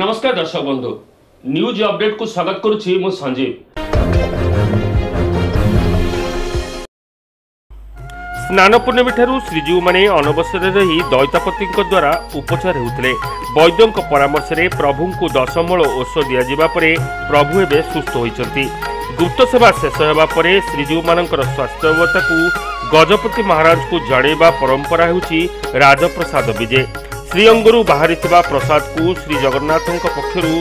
ନମସ୍କାର ଦର୍ଶକ ବନ୍ଧୁ ନ୍ୟୁଜ୍ ଅପଡେଟକୁ ସ୍ୱାଗତ କରୁଛି ମୁଁ ସଞ୍ଜୀବ ସ୍ନାନ ପୂର୍ଣ୍ଣମୀ ଠାରୁ ଶ୍ରୀଜୀଉମାନେ ଅନବସରରେ ରହି ଦୈତାପତିଙ୍କ ଦ୍ୱାରା ଉପଚାର ହେଉଥିଲେ। ବୈଦ୍ୟଙ୍କ ପରାମର୍ଶରେ ପ୍ରଭୁଙ୍କୁ ଦଶମୂଳ ଔଷଧ ଦିଆଯିବା ପରେ ପ୍ରଭୁ ଏବେ ସୁସ୍ଥ ହୋଇଛନ୍ତି। ଗୁପ୍ତ ସେବା ଶେଷ ହେବା ପରେ ଶ୍ରୀଜୀଉମାନଙ୍କର ସ୍ୱାସ୍ଥ୍ୟ ଅବସ୍ଥାକୁ ଗଜପତି ମହାରାଜଙ୍କୁ ଜଣାଇବା ପରମ୍ପରା ହେଉଛି ରାଜପ୍ରସାଦ ବିଜେ। ଶ୍ରୀଅଙ୍ଗରୁ ବାହାରିଥିବା ପ୍ରସାଦକୁ ଶ୍ରୀ ଜଗନ୍ନାଥଙ୍କ ପକ୍ଷରୁ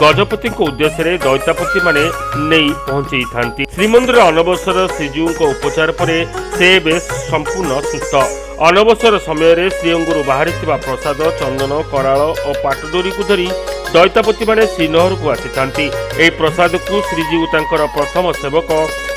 ଗଜପତିଙ୍କ ଉଦ୍ଦେଶ୍ୟରେ ଦୈତାପତିମାନେ ନେଇ ପହଞ୍ଚେଇଥାନ୍ତି। ଶ୍ରୀମନ୍ଦିର ଅନବସର ଶ୍ରୀଜୀଉଙ୍କ ଉପଚାର ପରେ ସେ ଏବେ ସମ୍ପୂର୍ଣ୍ଣ ସୁସ୍ଥ। ଅନବସର ସମୟରେ ଶ୍ରୀଅଙ୍ଗରୁ ବାହାରିଥିବା ପ୍ରସାଦ ଚନ୍ଦନ କରାଳ ଓ ପାଟଡୋରିକୁ ଧରି ଦୈତାପତିମାନେ ଶ୍ରୀନଗରକୁ ଆସିଥାନ୍ତି। ଏହି ପ୍ରସାଦକୁ ଶ୍ରୀଜୀଉ ତାଙ୍କର ପ୍ରଥମ ସେବକ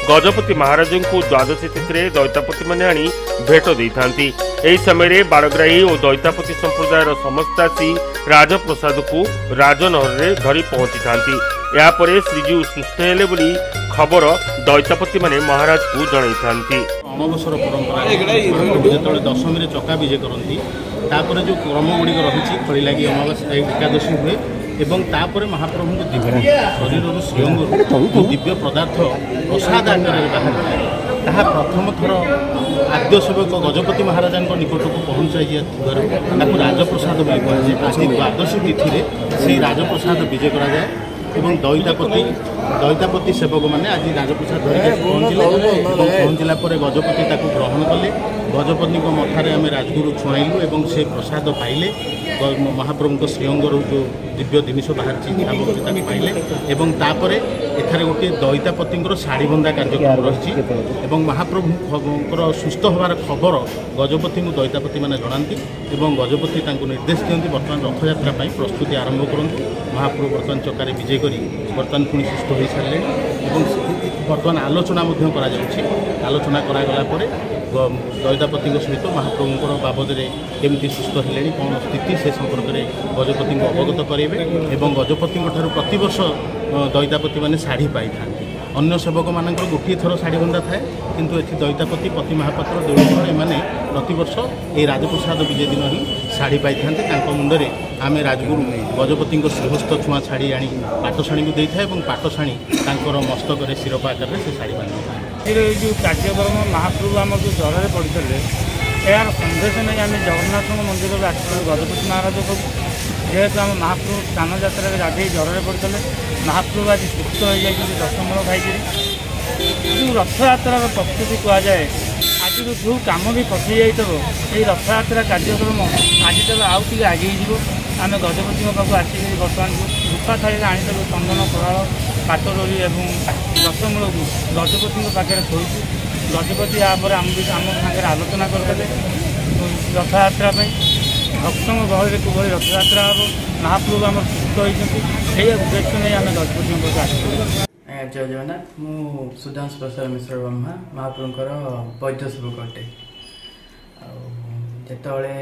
ଗଜପତି ମହାରାଜଙ୍କୁ ଦ୍ୱାଦଶୀ ତିଥିରେ ଦୈତାପତିମାନେ ଆଣି ଭେଟ ଦେଇଥାନ୍ତି। ଏହି ସମୟରେ ବାରଗ୍ରାହୀ ଓ ଦୈତାପତି ସମ୍ପ୍ରଦାୟର ସମସ୍ତେ ଆସି ରାଜପ୍ରସାଦକୁ ରାଜନହରରେ ଧରି ପହଞ୍ଚିଥାନ୍ତି। ଏହାପରେ ଶ୍ରୀଜୀଉ ସୁସ୍ଥ ହେଲେ ବୋଲି ଖବର ଦୈତାପତିମାନେ ମହାରାଜକୁ ଜଣାଇଥାନ୍ତି। ଅଣବସର ପରମ୍ପରା ଯେତେବେଳେ ଦଶମୀରେ ଚକା ବିଜେ କରନ୍ତି ତାପରେ ଯେଉଁ କ୍ରମ ଗୁଡ଼ିକ ରହିଛି ଖଳି ଲାଗି ଅମାବାସ୍ୟା ଏକାଦଶୀ ହୁଏ ଏବଂ ତାପରେ ମହାପ୍ରଭୁଙ୍କ ଦିବ୍ୟ ଶରୀରରୁ ଶ୍ରୀଅଙ୍ଗରୁ ଯେଉଁ ଦିବ୍ୟ ପଦାର୍ଥ ପ୍ରସାଦ ଆକାରରେ ବାହାରିଥାଏ ତାହା ପ୍ରଥମ ଥର ଆଦ୍ୟ ସେବକ ଗଜପତି ମହାରାଜାଙ୍କ ନିକଟକୁ ପହଞ୍ଚାଇଥିବାରୁ ତାକୁ ରାଜପ୍ରସାଦ ବୋଲି କୁହାଯାଏ। ଆଜି ଦ୍ୱାଦଶୀ ତିଥିରେ ସେହି ରାଜପ୍ରସାଦ ବିଜେ କରାଯାଏ ଏବଂ ଦୈତାପତି ଦୈତାପତି ସେବକମାନେ ଆଜି ରାଜପ୍ରସାଦ ଧରିକି ଆସି ପହଞ୍ଚିଲେ। ଏବଂ ପହଞ୍ଚିଲା ପରେ ଗଜପତି ତାକୁ ଗ୍ରହଣ କଲେ ଗଜପତିଙ୍କ ମଥାରେ ଆମେ ରାଜଗୁରୁ ଛୁଆଇଲୁ ଏବଂ ସେ ପ୍ରସାଦ ପାଇଲେ। ଗ- ମହାପ୍ରଭୁଙ୍କ ଶ୍ରୀଅଙ୍ଗରୁ ଯେଉଁ ଦିବ୍ୟ ଜିନିଷ ବାହାରିଛି ସାମଗ୍ରୀ ତାକୁ ପାଇଲେ ଏବଂ ତାପରେ ଏଠାରେ ଗୋଟିଏ ଦୈତାପତିଙ୍କର ଶାଢ଼ୀ ବନ୍ଧା କାର୍ଯ୍ୟକ୍ରମ ରହିଛି ଏବଂ ମହାପ୍ରଭୁଙ୍କର ସୁସ୍ଥ ହେବାର ଖବର ଗଜପତିଙ୍କୁ ଦୈତାପତିମାନେ ଜଣାନ୍ତି ଏବଂ ଗଜପତି ତାଙ୍କୁ ନିର୍ଦ୍ଦେଶ ଦିଅନ୍ତି ବର୍ତ୍ତମାନ ରଥଯାତ୍ରା ପାଇଁ ପ୍ରସ୍ତୁତି ଆରମ୍ଭ କରନ୍ତୁ। ମହାପ୍ରଭୁ ବର୍ତ୍ତମାନ ଚକାରେ ବିଜେ କରି ବର୍ତ୍ତମାନ ପୁଣି ସୁସ୍ଥ ହୋଇସାରିଲେଣି ଏବଂ ବର୍ତ୍ତମାନ ଆଲୋଚନା ମଧ୍ୟ କରାଯାଉଛି। ଆଲୋଚନା କରାଗଲା ପରେ ଗ- ଦୈତାପତିଙ୍କ ସହିତ ମହାପ୍ରଭୁଙ୍କର ବାବଦରେ କେମିତି ସୁସ୍ଥ ହେଲେଣି କ'ଣ ସ୍ଥିତି ସେ ସମ୍ପର୍କରେ ଗଜପତିଙ୍କୁ ଅବଗତ କରାଇବେ ଏବଂ ଗଜପତିଙ୍କ ଠାରୁ ପ୍ରତିବର୍ଷ ଅ, ଦୈତାପତିମାନେ ଶାଢ଼ୀ ପାଇଥାନ୍ତି। ଅନ୍ୟ ସେବକମାନଙ୍କର ଗୋଟିଏ ଥର ଶାଢ଼ୀ ବନ୍ଧା ଥାଏ କିନ୍ତୁ ଏଠି ଦୈତାପତି ପତି ମହାପାତ୍ର ଦେଉଳଙ୍କର ଏମାନେ ପ୍ରତିବର୍ଷ ଏହି ରାଜପ୍ରସାଦ ବିଜେ ଦିନ ହିଁ ଶାଢ଼ୀ ପାଇଥାନ୍ତି। ତାଙ୍କ ମୁଣ୍ଡରେ ଆମେ ରାଜଗୁରୁ ଗଜପତିଙ୍କ ଶ୍ରୀହସ୍ତ ଛୁଆଁ ଶାଢ଼ୀ ଆଣି ପାଟଶାଣୀକୁ ଦେଇଥାଏ ଏବଂ ପାଟଶାଣୀ ତାଙ୍କର ମସ୍ତକରେ ଶିରପା ଆକାରରେ ସେ ଶାଢ଼ୀ ବାନ୍ଧିଥାଏ ଏଥିରେ ଏଇ ଯେଉଁ କାର୍ଯ୍ୟକ୍ରମ ମହାପ୍ରଭୁ ଆମର ଯେଉଁ ଜ୍ୱରରେ ପଡ଼ିଥିଲେ ଏହାର ସନ୍ଦେଶ ନେଇ ଆମେ ଜଗନ୍ନାଥଙ୍କ ମନ୍ଦିରରୁ ଆସିଥିଲୁ ଗଜପତି ମହାରାଜ ପାଖକୁ ଯେହେତୁ ଆମ ମହାପ୍ରଭୁ ସ୍ନାନ ଯାତ୍ରାରେ ଗାଧେଇ ଜ୍ୱରରେ ପଡ଼ିଥିଲେ ମହାପ୍ରଭୁ ଆଜି ସୁସ୍ଥ ହୋଇଯାଇଛନ୍ତି ଦଶମୂଳ ଖାଇକିରି ଯେଉଁ ରଥଯାତ୍ରାର ପ୍ରସ୍ତୁତି କୁହାଯାଏ ଆଜିରୁ ଯେଉଁ କାମ ବି ଫସି ଯାଇଥିବ ଏଇ ରଥଯାତ୍ରା କାର୍ଯ୍ୟକ୍ରମ ଆଜିଠାରୁ ଆଉ ଟିକେ ଆଗେଇ ଯିବ। ଆମେ ଗଜପତିଙ୍କ ପାଖକୁ ଆସିକି ବର୍ତ୍ତମାନ ଯେଉଁ ରୂପା ଥାଳିରେ ଆଣିଥିଲୁ ଚନ୍ଦନ କୋରାଳ ପାଟଡୋରି ଏବଂ ଦଶମୂଳକୁ ଗଜପତିଙ୍କ ପାଖରେ ଥୋଇଛୁ ଗଜପତି ଏହାପରେ ଆମ ବି- ଆମ ସାଙ୍ଗରେ ଆଲୋଚନା କରିଦେଲେ। ରଥଯାତ୍ରା ପାଇଁ ଭକ୍ତଙ୍କ ଗହଳିରେ କିଭଳି ରଥଯାତ୍ରା ହେବ ମହାପ୍ରଭୁ ଆମର ସୁସ୍ଥ ହୋଇଛନ୍ତି ସେହି ଉଦ୍ଦେଶ୍ୟ ନେଇ ଆମେ ଗଜପତିଙ୍କ ପାଖକୁ ଆସିଛୁ। ଆଜ୍ଞା ଜୟ ଜଗନ୍ନାଥ। ମୁଁ ସୁଧାଂଶୁ ପ୍ରସାଦ ମିଶ୍ର ବ୍ରହ୍ମା ମହାପ୍ରଭୁଙ୍କର ବୈଦ୍ୟ ସେବକ ଅଟେ। ଆଉ ଯେତେବେଳେ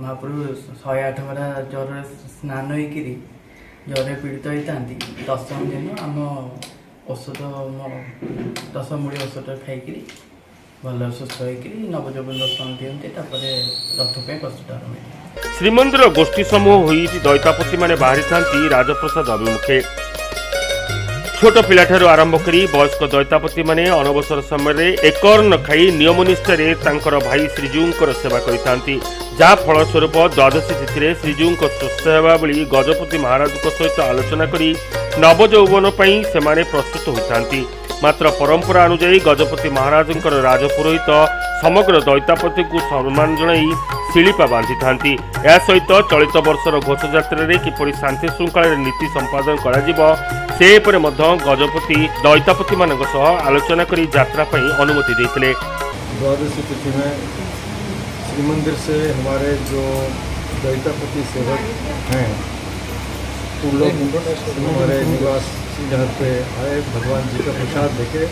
ମହାପ୍ରଭୁ ଶହେ ଆଠ ଗରା ଜ୍ୱରରେ ସ୍ନାନ ହେଇକିରି ଜ୍ୱରରେ ପୀଡ଼ିତ ହେଇଥାନ୍ତି ଦଶମ ଦିନ ଆମ ଔଷଧ ମୋ- ଔଷଧ ଖାଇକିରି ଭଲ ସୁସ୍ଥ ହେଇକିରି ନବଯୌବନ ଦର୍ଶନ ଦିଅନ୍ତି ତାପରେ ରଥ ପାଇଁ ପ୍ରସ୍ତୁତ ଆରମ୍ଭ ଶ୍ରୀମନ୍ଦିର ଗୋଷ୍ଠୀ ସମୂହ ହୋଇ ଦୈତାପତିମାନେ ବାହାରିଥାନ୍ତି ରାଜପ୍ରସାଦ ଅଭିମୁଖେ। ଛୋଟ ପିଲାଠାରୁ ଆରମ୍ଭ କରି ବୟସ୍କ ଦୈତାପତିମାନେ ଅନବସର ସମୟରେ ଏକର ନ ଖାଇ ନିୟମ ନିଷ୍ଠାରେ ତାଙ୍କର ଭାଇ ଶ୍ରୀଜୀଉଙ୍କର ସେବା କରିଥାନ୍ତି। ଯାହା ଫଳସ୍ୱରୂପ ଦ୍ୱାଦଶୀ ତିଥିରେ ଶ୍ରୀଜୀଉଙ୍କ ସୁସ୍ଥ ହେବା ଭଳି ଗଜପତି ମହାରାଜଙ୍କ ସହିତ ଆଲୋଚନା କରି ନବଯୌବନ ପାଇଁ ସେମାନେ ପ୍ରସ୍ତୁତ ହୋଇଥାନ୍ତି। ମାତ୍ର ପରମ୍ପରା ଅନୁଯାୟୀ ଗଜପତି ମହାରାଜଙ୍କର ରାଜପୁରୋହିତ ସମଗ୍ର ଦୈତାପତିଙ୍କୁ ସମ୍ମାନ ଜଣାଇ ଶିଳିପା ବାନ୍ଧିଥାନ୍ତି। ଏହା ସହିତ ଚଳିତ ବର୍ଷର ଘୋଷଯାତ୍ରାରେ କିପରି ଶାନ୍ତି ଶୃଙ୍ଖଳାରେ ନୀତି ସମ୍ପାଦନ କରାଯିବ ସେ ଉପରେ ମଧ୍ୟ ଗଜପତି ଦୈତାପତିମାନଙ୍କ ସହ ଆଲୋଚନା କରି ଯାତ୍ରା ପାଇଁ ଅନୁମତି ଦେଇଥିଲେ। मंदिर से हमारे जो दैतापति सेवक हैं, उन लोग हमारे निवास यहाँ पे आए, भगवान जी का प्रसाद लेके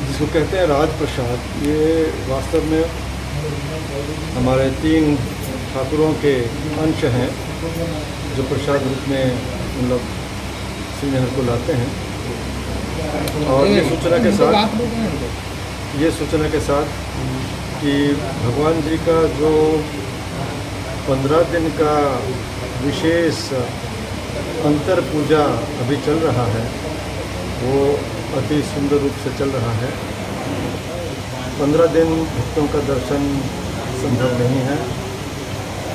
जिसको कहते हैं राज प्रसाद। ये वास्तव में हमारे तीन ठाकुरों के अंश हैं, जो प्रसाद रूप में उन लोग श्रीनगर को लाते हैं। और ये सूचना के साथ, ये सूचना के साथ कि भगवान जी का जो पंद्रह दिन का विशेष अंतर पूजा अभी चल रहा है, वो अति सुंदर रूप से चल रहा है। पंद्रह दिन भक्तों का दर्शन संभव नहीं है,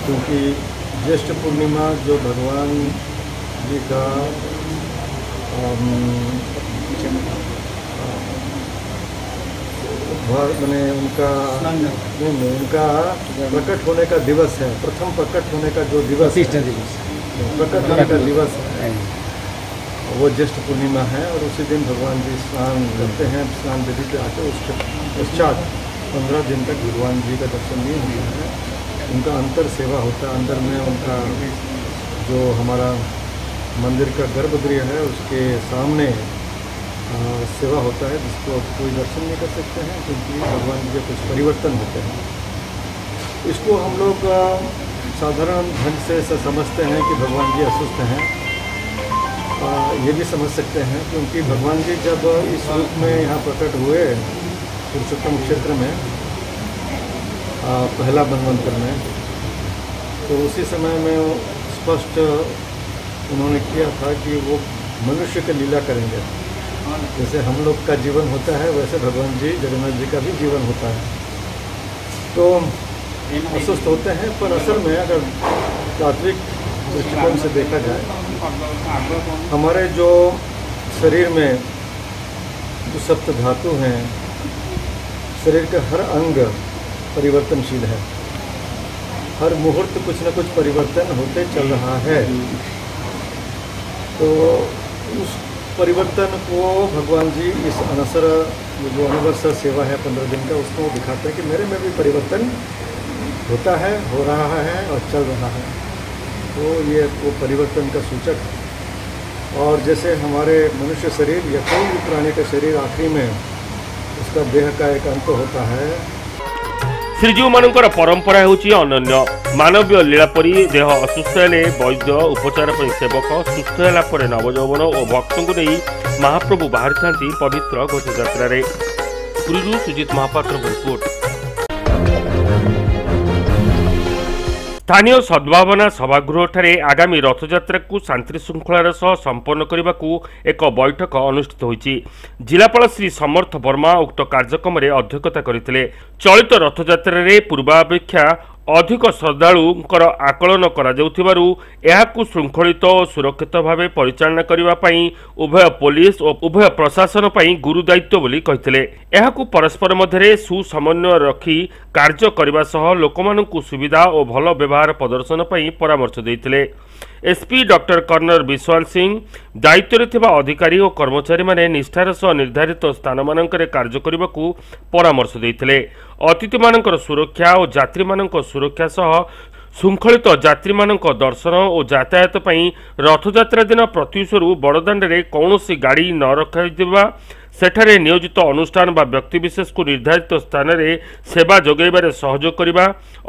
क्योंकि ज्येष्ठ पूर्णिमा जो भगवान जी का मैंने उनका नहीं नहीं उनका प्रकट होने का दिवस है। प्रथम प्रकट होने का जो दिवस दिवस। प्रकट होने का दिवस है। वो ज्येष्ठ पूर्णिमा है और उसी दिन भगवान जी स्नान करते हैं स्नान विधि पे आते उसके पश्चात पंद्रह दिन तक भगवान जी का दर्शन नहीं हुआ है। उनका अंतर सेवा होता है। अंदर में उनका जो हमारा मंदिर का गर्भगृह है उसके सामने सेवा होता है जिसको अब कोई दर्शन नहीं कर सकते हैं क्योंकि भगवान के कुछ परिवर्तन होते हैं। इसको हम लोग साधारण ढंग से समझते हैं कि भगवान जी अस्वस्थ हैं। ये भी समझ सकते हैं क्योंकि भगवान जी जब इस रूप में यहाँ प्रकट हुए पुरुषोत्तम क्षेत्र में अ, पहला बनवंतर में तो उसी समय में स्पष्ट उन्होंने किया था कि वो मनुष्य की लीला करेंगे। जैसे हम लोग का जीवन होता है, वैसे भगवान जी, जगन्नाथ जी का भी जीवन होता है। तो अस्वस्थ होते हैं, पर असल में अगर तात्विक दृष्टिकोण से देखा जाए, हमारे जो शरीर में जो सप्त धातु हैं, शरीर का हर अंग परिवर्तनशील है। हर मुहूर्त कुछ न कुछ परिवर्तन होते चल रहा है। तो उस परिवर्तन को भगवान जी इस अनसर जो अनवसर सेवा है पंद्रह दिन का, उसको दिखाते हैं कि मेरे में भी परिवर्तन होता है, हो रहा है और चल रहा है। तो ये वो परिवर्तन का सूचक है। और जैसे हमारे मनुष्य शरीर या कोई भी प्राणी का शरीर आखिरी में उसका देह का एक अंत होता है ଶ୍ରୀଜୀଉମାନଙ୍କର ପରମ୍ପରା ହେଉଛି ଅନନ୍ୟ। ମାନବୀୟ ଲୀଳା ପରି ଦେହ ଅସୁସ୍ଥ ହେଲେ ବୈଦ୍ୟ ଉପଚାର ପାଇଁ ସେବକ ସୁସ୍ଥ ହେଲା ପରେ ନବଯୌବନ ଓ ଭକ୍ତଙ୍କୁ ନେଇ ମହାପ୍ରଭୁ ବାହାରିଥାନ୍ତି ପବିତ୍ର ଘୋଷଯାତ୍ରାରେ। ପୁରୀରୁ ସୁଜିତ ମହାପାତ୍ରଙ୍କ ରିପୋର୍ଟ। ସ୍ଥାନୀୟ ସଦ୍ଭାବନା ସଭାଗୃହଠାରେ ଆଗାମୀ ରଥଯାତ୍ରାକୁ ଶାନ୍ତି ଶୃଙ୍ଖଳାର ସହ ସମ୍ପନ୍ନ କରିବାକୁ ଏକ ବୈଠକ ଅନୁଷ୍ଠିତ ହୋଇଛି। ଜିଲ୍ଲାପାଳ ଶ୍ରୀ ସମର୍ଥ ବର୍ମା ଉକ୍ତ କାର୍ଯ୍ୟକ୍ରମରେ ଅଧ୍ୟକ୍ଷତା କରିଥିଲେ। ଚଳିତ ରଥଯାତ୍ରାରେ ପୂର୍ବାପେକ୍ଷା ଅଧିକ ଶ୍ରଦ୍ଧାଳୁଙ୍କର ଆକଳନ କରାଯାଉଥିବାରୁ ଏହାକୁ ଶୃଙ୍ଖଳିତ ଓ ସୁରକ୍ଷିତ ଭାବେ ପରିଚାଳନା କରିବା ପାଇଁ ଉଭୟ ପୋଲିସ ଓ ଉଭୟ ପ୍ରଶାସନ ପାଇଁ ଗୁରୁ ଦାୟିତ୍ୱ ବୋଲି କହିଥିଲେ। ଏହାକୁ ପରସ୍ପର ମଧ୍ୟରେ ସୁସମନ୍ୱୟ ରଖି କାର୍ଯ୍ୟ କରିବା ସହ ଲୋକମାନଙ୍କୁ ସୁବିଧା ଓ ଭଲ ବ୍ୟବହାର ପ୍ରଦର୍ଶନ ପାଇଁ ପରାମର୍ଶ ଦେଇଥିଲେ। ଏସ୍ପି ଡକ୍ଟର କର୍ଣ୍ଣର ବିଶ୍ୱାଳ ସିଂ ଦାୟିତ୍ୱରେ ଥିବା ଅଧିକାରୀ ଓ କର୍ମଚାରୀମାନେ ନିଷ୍ଠାର ସହ ନିର୍ଦ୍ଧାରିତ ସ୍ଥାନମାନଙ୍କରେ କାର୍ଯ୍ୟ କରିବାକୁ ପରାମର୍ଶ ଦେଇଥିଲେ। ଅତିଥିମାନଙ୍କର ସୁରକ୍ଷା ଓ ଯାତ୍ରୀମାନଙ୍କ ସୁରକ୍ଷା ସହ ଶୃଙ୍ଖଳିତ ଯାତ୍ରୀମାନଙ୍କ ଦର୍ଶନ ଓ ଯାତାୟାତ ପାଇଁ ରଥଯାତ୍ରା ଦିନ ପ୍ରତ୍ୟୁଷରୁ ବଡ଼ଦାଣ୍ଡରେ କୌଣସି ଗାଡ଼ି ନ ରଖାଯିବା ସେଠାରେ ନିୟୋଜିତ ଅନୁଷ୍ଠାନ ବା ବ୍ୟକ୍ତିବିଶେଷକୁ ନିର୍ଦ୍ଧାରିତ ସ୍ଥାନରେ ସେବା ଯୋଗାଇବାରେ ସହଯୋଗ କରିବା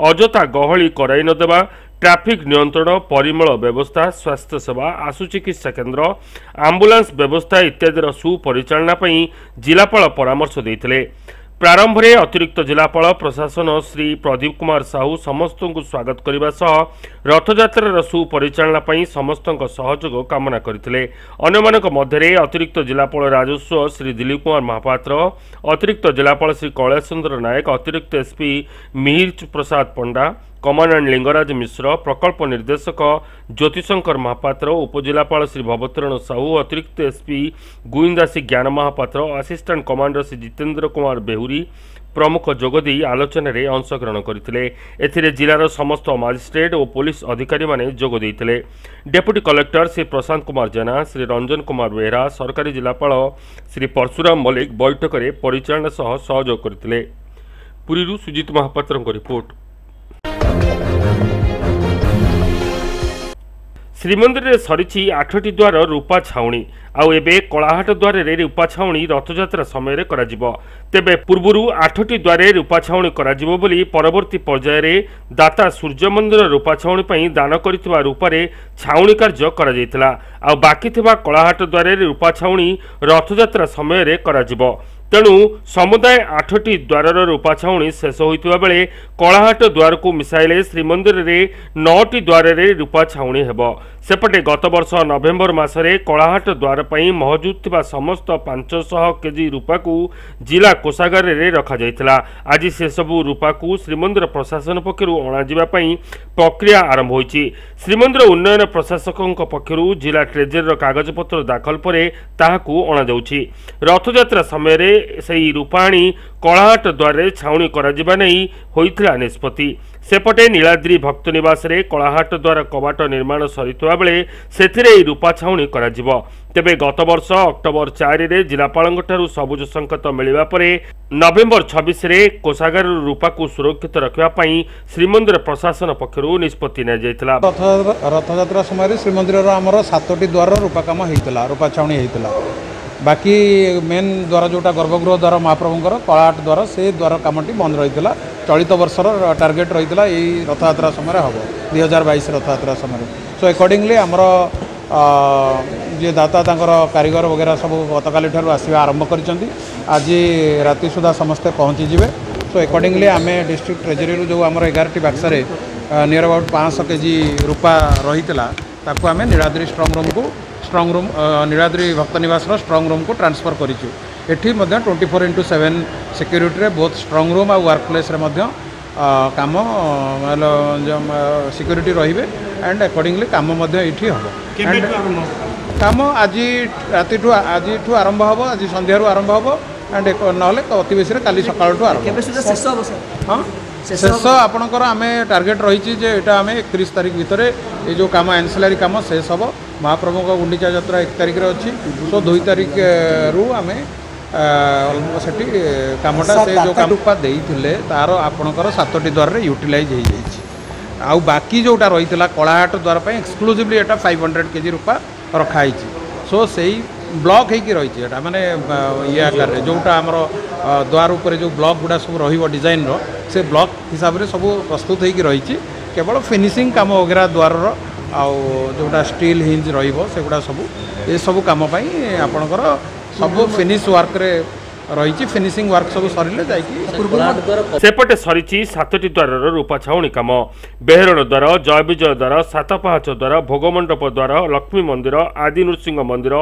ଅଯଥା ଗହଳି କରାଇ ନ ଦେବା ଟ୍ରାଫିକ୍ ନିୟନ୍ତ୍ରଣ ପରିମଳ ବ୍ୟବସ୍ଥା ସ୍ୱାସ୍ଥ୍ୟସେବା ଆଶୁ ଚିକିତ୍ସା କେନ୍ଦ୍ର ଆମ୍ବୁଲାନ୍ସ ବ୍ୟବସ୍ଥା ଇତ୍ୟାଦିର ସୁପରିଚାଳନା ପାଇଁ ଜିଲ୍ଲାପାଳ ପରାମର୍ଶ ଦେଇଥିଲେ ପ୍ରାରମ୍ଭରେ ଅତିରିକ୍ତ ଜିଲ୍ଲାପାଳ ପ୍ରଶାସନ ଶ୍ରୀ ପ୍ରଦୀପ କୁମାର ସାହୁ ସମସ୍ତଙ୍କୁ ସ୍ୱାଗତ କରିବା ସହ ରଥଯାତ୍ରାର ସୁପରିଚାଳନା ପାଇଁ ସମସ୍ତଙ୍କ ସହଯୋଗ କାମନା କରିଥିଲେ ଅନ୍ୟମାନଙ୍କ ମଧ୍ୟରେ ଅତିରିକ୍ତ ଜିଲ୍ଲାପାଳ ରାଜସ୍ୱ ଶ୍ରୀ ଦିଲ୍ଲୀପ କୁମାର ମହାପାତ୍ର ଅତିରିକ୍ତ ଜିଲ୍ଲାପାଳ ଶ୍ରୀ କୈଳାସ ଚନ୍ଦ୍ର ନାୟକ ଅତିରିକ୍ତ ଏସ୍ପି ମିହିର ପ୍ରସାଦ ପଣ୍ଡା କମାଣ୍ଡାଣ୍ଟ ଲିଙ୍ଗରାଜ ମିଶ୍ର ପ୍ରକଳ୍ପ ନିର୍ଦ୍ଦେଶକ ଜ୍ୟୋତିଶଙ୍କର ମହାପାତ୍ର ଉପଜିଲ୍ଲାପାଳ ଶ୍ରୀ ଭବତରଣ ସାହୁ ଅତିରିକ୍ତ ଏସ୍ପି ଗୁଇନ୍ଦାସୀ ଜ୍ଞାନ ମହାପାତ୍ର ଆସିଷ୍ଟାଣ୍ଟ କମାଣ୍ଡର ଶ୍ରୀ ଜିତେନ୍ଦ୍ର କୁମାର ବେହୁରୀ ପ୍ରମୁଖ ଯୋଗଦେଇ ଆଲୋଚନାରେ ଅଂଶଗ୍ରହଣ କରିଥିଲେ। ଏଥିରେ ଜିଲ୍ଲାର ସମସ୍ତ ମାଜିଷ୍ଟ୍ରେଟ୍ ଓ ପୋଲିସ ଅଧିକାରୀମାନେ ଯୋଗ ଦେଇଥିଲେ। ଡେପୁଟି କଲେକ୍ଟର ଶ୍ରୀ ପ୍ରଶାନ୍ତ କୁମାର ଜେନା ଶ୍ରୀ ରଞ୍ଜନ କୁମାର ବେହେରା ସରକାରୀ ଜିଲ୍ଲାପାଳ ଶ୍ରୀ ପରଶୁରାମ ମଲ୍ଲିକ ବୈଠକରେ ପରିଚାଳନା ସହ ସହଯୋଗ କରିଥିଲେ। ପୁରୀରୁ ସୁଜିତ ମହାପାତ୍ରଙ୍କ ରିପୋର୍ଟ। ଶ୍ରୀମନ୍ଦିରରେ ସରିଛି ଆଠଟି ଦ୍ୱାର ରୂପା ଛାଉଣି। ଆଉ ଏବେ କଳାହାଟ ଦ୍ୱାରରେ ରୂପା ଛାଉଣି ରଥଯାତ୍ରା ସମୟରେ କରାଯିବ। ତେବେ ପୂର୍ବରୁ ଆଠଟି ଦ୍ୱାରରେ ରୂପା ଛାଉଣି କରାଯିବ ବୋଲି ପରବର୍ତ୍ତୀ ପର୍ଯ୍ୟାୟରେ ଦାତା ସୂର୍ଯ୍ୟ ମନ୍ଦିର ରୂପା ଛାଉଣି ପାଇଁ ଦାନ କରିଥିବା ରୂପାରେ ଛାଉଣି କାର୍ଯ୍ୟ କରାଯାଇଥିଲା। ଆଉ ବାକି ଥିବା କଳାହାଟ ଦ୍ୱାରରେ ରୂପା ଛାଉଣି ରଥଯାତ୍ରା ସମୟରେ କରାଯିବ। ତେଣୁ ସମୁଦାୟ ଆଠଟି ଦ୍ୱାରର ରୂପା ଛାଉଣି ଶେଷ ହୋଇଥିବା ବେଳେ କଳାହାଟ ଦ୍ୱାରକୁ ମିଶାଇଲେ ଶ୍ରୀମନ୍ଦିରରେ ନଅଟି ଦ୍ୱାରରେ ରୂପା ଛାଉଣି ହେବ। ସେପଟେ ଗତବର୍ଷ ନଭେମ୍ବର ମାସରେ କଳାହାଟ ଦ୍ୱାର ପାଇଁ ମହଜୁଦ ଥିବା ସମସ୍ତ ପାଞ୍ଚଶହ କେଜି ରୂପାକୁ ଜିଲ୍ଲା କୋଷାଗାରରେ ରଖାଯାଇଥିଲା। ଆଜି ସେସବୁ ରୂପାକୁ ଶ୍ରୀମନ୍ଦିର ପ୍ରଶାସନ ପକ୍ଷରୁ ଅଣାଯିବା ପାଇଁ ପ୍ରକ୍ରିୟା ଆରମ୍ଭ ହୋଇଛି। ଶ୍ରୀମନ୍ଦିର ଉନ୍ନୟନ ପ୍ରଶାସକଙ୍କ ପକ୍ଷରୁ ଜିଲ୍ଲା ଟ୍ରେଜେରୀର କାଗଜପତ୍ର ଦାଖଲ ପରେ ତାହାକୁ ଅଣାଯାଉଛି। ରଥଯାତ୍ରା ସମୟରେ ସେହି ରୂପା ଆଣି କଳାହାଟ ଦ୍ୱାରରେ ଛାଉଣି କରାଯିବା ନେଇ ହୋଇଥିଲା ନିଷ୍ପତ୍ତି। ସେପଟେ ନୀଳାଦ୍ରି ଭକ୍ତ ନିବାସରେ କଳାହାଟ ଦ୍ୱାର କବାଟ ନିର୍ମାଣ ସରିଥିବା ବେଳେ ସେଥିରେ ଏହି ରୂପା ଛାଉଣି କରାଯିବ। ତେବେ ଗତବର୍ଷ ଅକ୍ଟୋବର ଚାରିରେ ଜିଲ୍ଲାପାଳଙ୍କଠାରୁ ସବୁଜ ସଙ୍କେତ ମିଳିବା ପରେ ନଭେମ୍ବର ଛବିଶରେ କୋଷାଗାରରୁ ରୂପାକୁ ସୁରକ୍ଷିତ ରଖିବା ପାଇଁ ଶ୍ରୀମନ୍ଦିର ପ୍ରଶାସନ ପକ୍ଷରୁ ନିଷ୍ପତ୍ତି ନିଆଯାଇଥିଲା। ରଥ- ରଥଯାତ୍ରା ସମୟରେ ଶ୍ରୀମନ୍ଦିରର ଆମର ସାତଟି ଦ୍ୱାର ରୂପା କାମ ହେଇଥିଲା ରୂପା ଛାଉଣି ହେଇଥିଲା। ବାକି ମେନ୍ ଦ୍ୱାର ଯେଉଁଟା ଗର୍ଭଗୃହ ଦ୍ୱାର ମହାପ୍ରଭୁଙ୍କର କଳାହାଟ ଦ୍ୱାର ସେ ଦ୍ୱାର କାମଟି ବନ୍ଦ ରହିଥିଲା ଚଳିତ ବର୍ଷର ଟାର୍ଗେଟ୍ ରହିଥିଲା ଏଇ ରଥଯାତ୍ରା ସମୟରେ ହେବ ଦୁଇ ହଜାର ବାଇଶ ରଥଯାତ୍ରା ସମୟରେ। ସୋ ଏକର୍ଡ଼ିଙ୍ଗଲି ଆମର ଯିଏ ଦାତା ତାଙ୍କର କାରିଗର ବଗେରା ସବୁ ଗତକାଲିଠାରୁ ଆସିବା ଆରମ୍ଭ କରିଛନ୍ତି। ଆଜି ରାତି ସୁଦ୍ଧା ସମସ୍ତେ ପହଞ୍ଚିଯିବେ। ସୋ ଏକର୍ଡ଼ିଙ୍ଗଲି ଆମେ ଡିଷ୍ଟ୍ରିକ୍ଟ ଟ୍ରେଜେରୀରୁ ଯେଉଁ ଆମର ଏଗାରଟି ବାକ୍ସରେ ନିୟର ଆବାଉଟ୍ ପାଞ୍ଚଶହ କେଜି ରୂପା ରହିଥିଲା ତାକୁ ଆମେ ନୀଳାଦ୍ରି ଷ୍ଟ୍ରଙ୍ଗ ରୁମ୍କୁ ଷ୍ଟ୍ରଙ୍ଗ ରୁମ୍ ନୀଳାଦ୍ରି ଭକ୍ତ ନିବାସର ଷ୍ଟ୍ରଙ୍ଗ ରୁମ୍କୁ ଟ୍ରାନ୍ସଫର୍ କରିଛୁ ଏଠି ମଧ୍ୟ ଟ୍ୱେଣ୍ଟି ଫୋର୍ ଇଣ୍ଟୁ ସେଭେନ୍ ସିକ୍ୟୁରିଟିରେ ବହୁତ ଷ୍ଟ୍ରଙ୍ଗ ରୁମ୍ ଆଉ ୱାର୍କ ପ୍ଲେସ୍ରେ ମଧ୍ୟ ଅ, କାମ ସିକ୍ୟୁରିଟି ରହିବେ ଆଣ୍ଡ ଆକର୍ଡ଼ିଙ୍ଗଲି କାମ ମଧ୍ୟ ଏଇଠି ହେବ And କାମ ଆଜି ରାତିଠୁ ଆଜିଠୁ ଆରମ୍ଭ ହେବ ଆଜି ସନ୍ଧ୍ୟାରୁ ଆରମ୍ଭ ହେବ ଆଣ୍ଡ ନହେଲେ ଅତି ବେଶୀରେ କାଲି ସକାଳଠୁ ଆରମ୍ଭ କେବେ ସୁଦ୍ଧା ଶେଷ ହେବ ସାର୍ ହଁ ଶେଷ ଶେଷ ଆପଣଙ୍କର ଆମେ ଟାର୍ଗେଟ୍ ରହିଛି ଯେ ଏଇଟା ଆମେ ଏକତିରିଶ ତାରିଖ ଭିତରେ ଏଇ ଯେଉଁ କାମ ଆନ୍ସିଲାରୀ କାମ ଶେଷ ହେବ ମହାପ୍ରଭୁଙ୍କ ଗୁଣ୍ଡିଚା ଯାତ୍ରା ଏକ ତାରିଖରେ ଅଛି। ସୋ ଦୁଇ ତାରିଖରୁ ଆମେ ଆ, ସେଠି କାମଟା ସେ ଯେଉଁ କାମଟା ଦେଇଥିଲେ ତାର ଆପଣଙ୍କର ସାତଟି ଦ୍ୱାରରେ ୟୁଟିଲାଇଜ୍ ହେଇଯାଇଛି। ଆଉ ବାକି ଯେଉଁଟା ରହିଥିଲା କଳାହାଟ ଦ୍ୱାର ପାଇଁ ଏକ୍ସକ୍ଲୁସିଭଲି ଏଇଟା ଫାଇଭ୍ ହଣ୍ଡ୍ରେଡ଼ କେଜି ରୂପା ରଖାହେଇଛି ସୋ ସେଇ ବ୍ଲକ୍ ହେଇକି ରହିଛି ଏଇଟା। ମାନେ ଆ, ଇଏ ଆକାରରେ ଯେଉଁଟା ଆମର ଆ, ଦ୍ୱାର ଉପରେ ଯେଉଁ ବ୍ଲକ୍ ଗୁଡ଼ା ସବୁ ରହିବ ଡିଜାଇନର ସେ ବ୍ଲକ୍ ହିସାବରେ ସବୁ ପ୍ରସ୍ତୁତ ହେଇକି ରହିଛି। କେବଳ ଫିନିସିଂ କାମ ବଗେରା ଦ୍ୱାରର ଆଉ ଯେଉଁଟା ଷ୍ଟିଲ୍ ହିଞ୍ଜ ରହିବ ସେଗୁଡ଼ା ସବୁ। ଏସବୁ କାମ ପାଇଁ ଆପଣଙ୍କର ସବୁ ଫିନିସ୍ ୱାର୍କରେ ରହିଛି। ଫିନିସିଂ ୱାର୍କ ସବୁ ସରିଲେ ଯାଇକି ସେପଟେ ସରିଛି ସାତଟି ଦ୍ୱାରର ରୂପା ଛାଉଣି କାମ। ବେହେରଣ ଦ୍ୱାର ଜୟବିଜୟ ଦ୍ୱାର ସାତପାହାଚ ଦ୍ୱାର ଭୋଗମଣ୍ଡପ ଦ୍ୱାର ଲକ୍ଷ୍ମୀ ମନ୍ଦିର ଆଦି ନୃସିଂହ ମନ୍ଦିର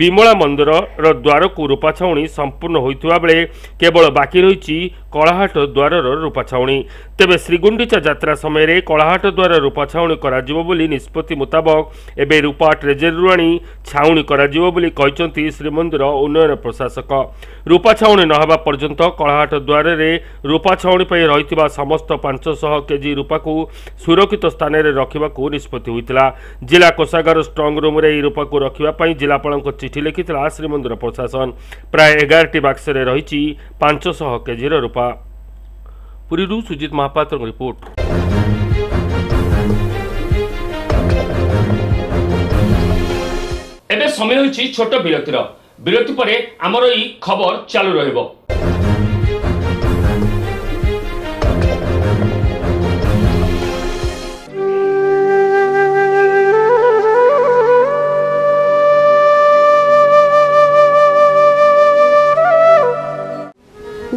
ବିମଳା ମନ୍ଦିରର ଦ୍ୱାରକୁ ରୂପା ଛାଉଣି ସମ୍ପୂର୍ଣ୍ଣ ହୋଇଥିବା ବେଳେ କେବଳ ବାକି ରହିଛି କଳାହାଟ ଦ୍ୱାରର ରୂପା ଛାଉଣି ତେବେ ଶ୍ରୀଗୁଣ୍ଡିଚା ଯାତ୍ରା ସମୟରେ କଳାହାଟ ଦ୍ୱାର ରୂପା ଛାଉଣି କରାଯିବ ବୋଲି ନିଷ୍ପତ୍ତି ମୁତାବକ ଏବେ ରୂପା ଟ୍ରେଜେରୀରୁ ଆଣି ଛାଉଣି କରାଯିବ ବୋଲି କହିଛନ୍ତି ଶ୍ରୀମନ୍ଦିର ଉନ୍ନୟନ ପ୍ରଶାସକ। ରୂପା ଛାଉଣି ନ ହେବା ପର୍ଯ୍ୟନ୍ତ କଳାହାଟ ଦ୍ୱାରରେ ରୂପା ଛାଉଣି ପାଇଁ ରହିଥିବା ସମସ୍ତ ପାଞ୍ଚଶହ କେଜି ରୂପାକୁ ସୁରକ୍ଷିତ ସ୍ଥାନରେ ରଖିବାକୁ ନିଷ୍ପତ୍ତି ହୋଇଥିଲା। ଜିଲ୍ଲା କୋଷାଗାର ଷ୍ଟ୍ରଙ୍ଗ ରୁମ୍ରେ ଏହି ରୂପାକୁ ରଖିବା ପାଇଁ ଜିଲ୍ଲାପାଳଙ୍କ ଚିଠି ଲେଖିଥିଲା ଶ୍ରୀମନ୍ଦିର ପ୍ରଶାସନ। ପ୍ରାୟ ଏଗାରଟି ବାକ୍ସରେ ରହିଛି ପାଞ୍ଚଶହ କେଜିର ରୂପା। পুরীরু সুজিত মহাপাত্র রিপোর্ট এবে সময় হয়েছে ছোট বিরতির। বিরতি পরে আমার এই খবর চালু রহব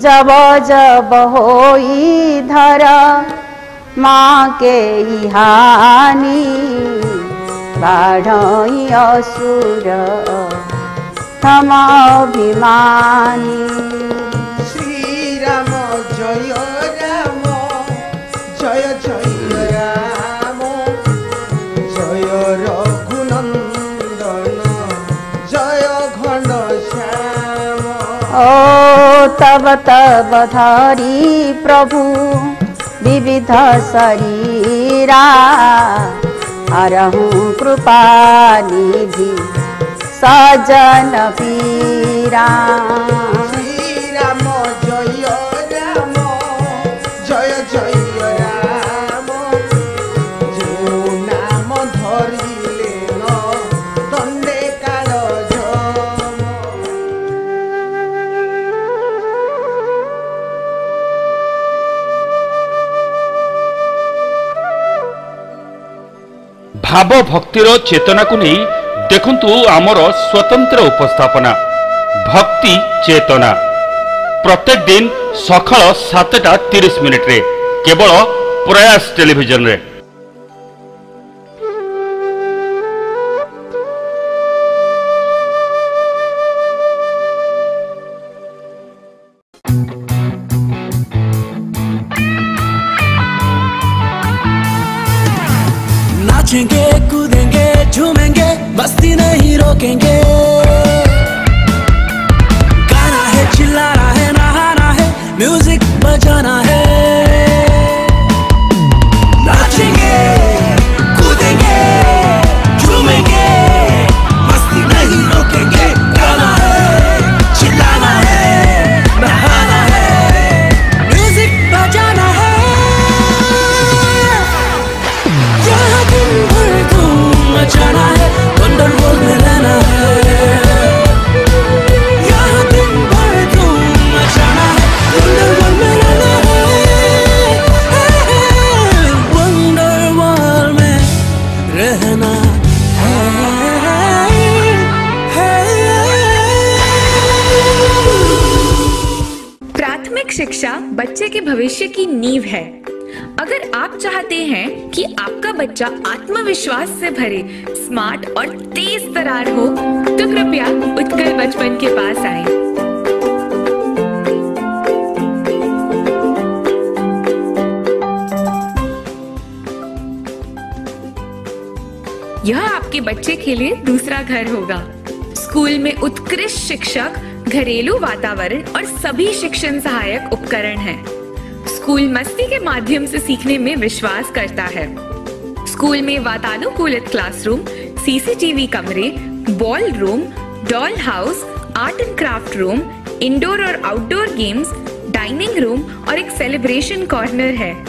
जब जब होई धर माँ के हानि बाढ़ई असुर थम अभिमानी तब तब धरी प्रभु विविध शरीरा। हरहु कृपा निधि सजन पीरा ଭାବ ଭକ୍ତିର ଚେତନାକୁ ନେଇ ଦେଖନ୍ତୁ ଆମର ସ୍ୱତନ୍ତ୍ର ଉପସ୍ଥାପନା ଭକ୍ତି ଚେତନା ପ୍ରତ୍ୟେକ ଦିନ ସକାଳ ସାତଟା ତିରିଶ ମିନିଟରେ କେବଳ ପ୍ରୟାସ ଟେଲିଭିଜନରେ मचाना है में रहना है। प्राथमिक शिक्षा बच्चे के भविष्य की नींव है। अगर आप चाहते हैं कि आपका बच्चा आत्मविश्वास से भरे स्मार्ट और तेज तरार हो तो कृपया उत्कल बचपन के पास आए। यह आपके बच्चे के लिए दूसरा घर होगा। स्कूल में उत्कृष्ट शिक्षक, घरेलू वातावरण और सभी शिक्षण सहायक उपकरण हैं। स्कूल मस्ती के माध्यम से सीखने में विश्वास करता है। स्कूल में वातानुकूलित क्लासरूम, सीसीटीवी कमरे ball room doll house art and craft room indoor और आउटडोर गेम्स डाइनिंग रूम और एक सेलिब्रेशन कॉर्नर है।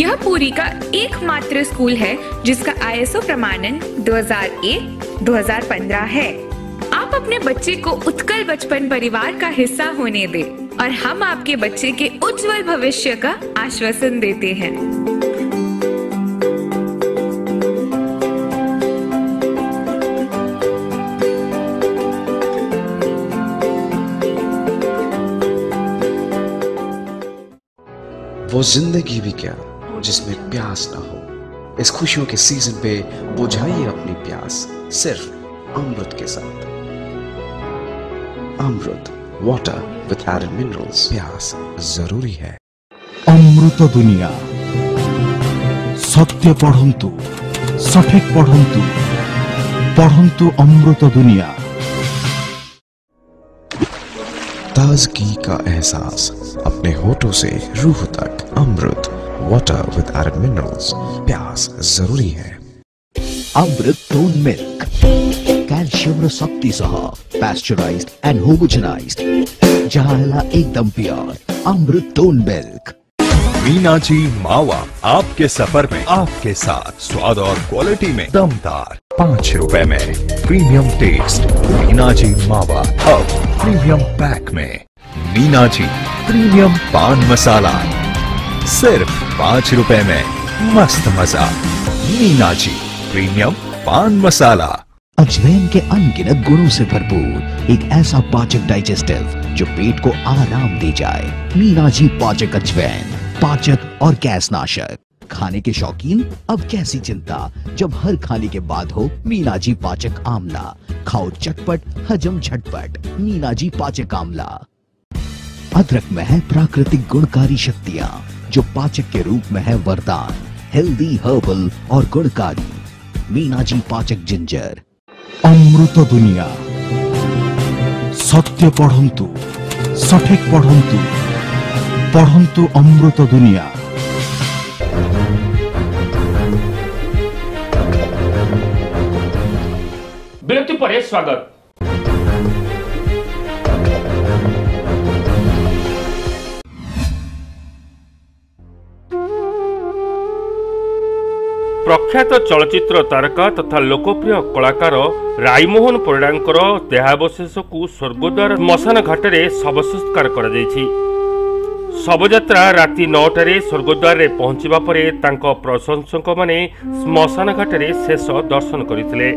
यह पूरी का एकमात्र स्कूल है, जिसका आईएसओ प्रमाणन 2001-2015 है। आप अपने बच्चे को उत्कल बचपन परिवार का हिस्सा होने दें और हम आपके बच्चे के उज्जवल भविष्य का आश्वासन देते हैं। ज़िंदगी भी क्या जिसमें प्यास ना हो। इस खुशियों के सीज़न पे बुझाइए अपनी प्यास सिर्फ़ अमृत के साथ। Amrit water with iron minerals प्यास ज़रूरी है। अमृत दुनिया सत्य पढ़ंतु सठिक पढ़ंतु पढ़ंतु अमृत दुनिया। ताजगी का एहसास अपने होठों से रूह तक Amrit water with added minerals प्यास ज़रूरी है। अमृत टोन मिल्क। कैल्शियम शक्ति सह पॅस्चराइज्ड अँड होमोजनाइज्ड जहाला एकदम pure Amrit tone milk. Meena ji मावा आपके सफ़र में आपके साथ स्वाद और क्वालिटी में दमदार। पाँच रुपए में प्रीमियम टेस्ट मीना जी मावा अब प्रीमियम पैक में। मीना जी प्रीमियम पान मसाला सिर्फ़ पाँच रुपए में मस्त मज़ा। मीना जी प्रीमियम पान मसाला अजवैन के अनगिनत गुणों से भरपूर एक ऐसा पाचक डाइजेस्टिव जो पेट को आराम दे जाए। मीना जी पाचक अजवैन, पाचक और गैस नाशक। खाने के शौकीन, अब कैसी चिंता? जब हर खाने के बाद हो मीना जी पाचक आमला। खाओ चटपट, हजम झटपट। मीना जी पाचक आमला। अदरक में है प्राकृतिक गुणकारी शक्तियाँ, जो पाचक के रूप में है वरदान हेल्दी हर्बल और गुणकारी। मीना जी पाचक जिंजर अमृत दुनिया। सत्य पढ़ंतु, सठिक पढ़ंतु पढ़ंतु अमृत दुनिया। বিরতি পরে ପ୍ରଖ୍ୟାତ ଚଳଚ୍ଚିତ୍ର ତାରକା ତଥା ଲୋକପ୍ରିୟ କଳାକାର ରାଇମୋହନ ପରିଡ଼ାଙ୍କର ଦେହାବଶେଷକୁ ସ୍ୱର୍ଗଦ୍ୱାର ଶ୍ମଶାନ ଘାଟରେ ଶବ ସଂସ୍କାର କରାଯାଇଛି। ଶବଯାତ୍ରା ରାତି ନଅଟାରେ ସ୍ୱର୍ଗଦ୍ୱାରରେ ପହଞ୍ଚିବା ପରେ ତାଙ୍କ ପ୍ରଶଂସକମାନେ ଶ୍ମଶାନ ଘାଟରେ ଶେଷ ଦର୍ଶନ କରିଥିଲେ।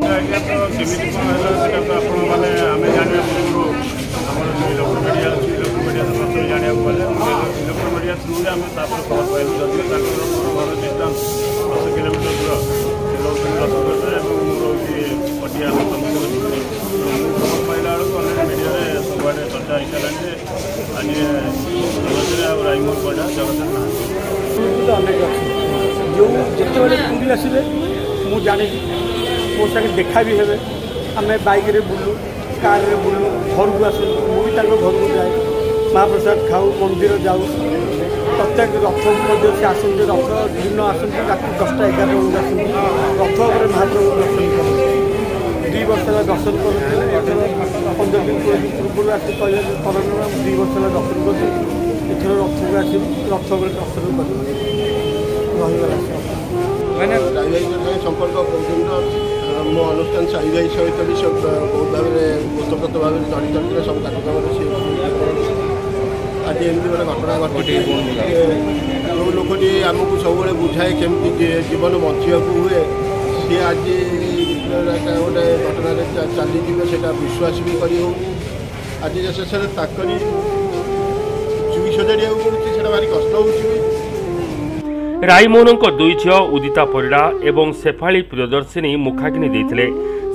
ଜଗତରେ ଆଉ ରାଇମୋହନ ପଡ଼ା ଜଗତରେ ନାହାନ୍ତି ଅନେକ ଅଛି ଯେଉଁ ଯେତେବେଳେ ପୁରୀ ଆସିବେ ମୁଁ ଜାଣିଛି ମୋ ସାଙ୍ଗେ ଦେଖା ବି ହେବେ। ଆମେ ବାଇକ୍ରେ ବୁଲୁ କାର୍ରେ ବୁଲୁ ଘରକୁ ଆସୁ। ମୁଁ ବି ତାଙ୍କ ଘରକୁ ଯାଏ। ମହାପ୍ରସାଦ ଖାଉ ମନ୍ଦିର ଯାଉ। ପ୍ରତ୍ୟେକ ରଥକୁ ମଧ୍ୟ ସେ ଆସନ୍ତି। ରଥ ଦିନ ଆସନ୍ତି ରାତି ଦଶଟା ଏଗାରଟା ବେଳକୁ ଆସନ୍ତି। ରଥ ଉପରେ ମହାପ୍ରଭୁ ଦର୍ଶନ କରନ୍ତି ଦୁଇ ବର୍ଷ ହେଲା ଦର୍ଶନ କରୁଥିଲେ ଏଥର ପନ୍ଦର ଦିନ କୋଡ଼ିଏ ଦିନ ପୂର୍ବରୁ ଆସି କହିଲେ ଯେ କରୋନା ମୁଁ ଦୁଇ ବର୍ଷ ହେଲା ଦର୍ଶନ କରୁଛି ଏଥର ରଥକୁ ଆସିବି ରଥ ଉପରେ ଦର୍ଶନ କରିବି ରହିଗଲା ସେ ମାନେ ରାଇଭାଇଙ୍କ ସାଙ୍ଗେ ସମ୍ପର୍କ ପର୍ଯ୍ୟନ୍ତ ମୋ ଅନୁଷ୍ଠାନ ସାଇଭାଇ ସହିତ ବି ସେ ବହୁତ ଭାବରେ ଓତପ୍ରୋତ ଭାବରେ ଜଡ଼ିତ ଥିଲେ ସବୁ କାର୍ଯ୍ୟକ୍ରମରେ ସେ ଆଜି ଏମିତି ଗୋଟେ ଘଟଣା ଘଟିଛି ଯେଉଁ ଲୋକଟି ଆମକୁ ସବୁବେଳେ ବୁଝାଏ କେମିତି ଜୀ- ଜୀବନ ବଞ୍ଚିବାକୁ ହୁଏ ସିଏ ଆଜି ଘଟଣାଟା ଗୋଟେ ଘଟଣାରେ ଚାଲିଯିବ ସେଇଟା ବିଶ୍ୱାସ ବି କରିହେଉନି ଆଜି ଶେଷରେ ତାଙ୍କରି ଚୁଇ ସଜାଡ଼ିବାକୁ ପଡ଼ୁଛି ସେଇଟା ଭାରି କଷ୍ଟ ହେଉଛି ବି ରାଇମୋହନଙ୍କ ଦୁଇ ଝିଅ ଉଦିତା ପରିଡ଼ା ଏବଂ ଶେଫାଳି ପ୍ରିୟଦର୍ଶିନୀ ମୁଖାଗ୍ନି ଦେଇଥିଲେ।